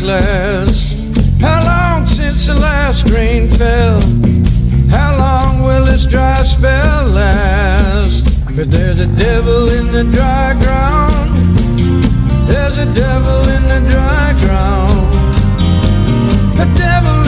glass. How long since the last rain fell? How long will this dry spell last? But there's a devil in the dry ground. There's a devil in the dry ground. A devil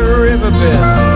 riverbed.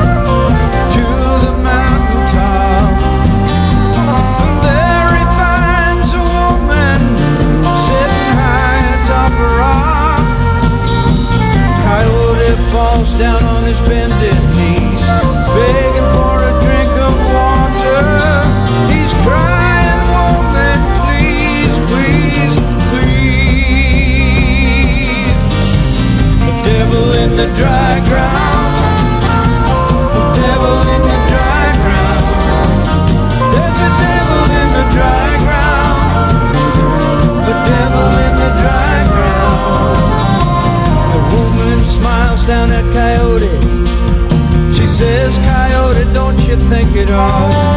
think it all.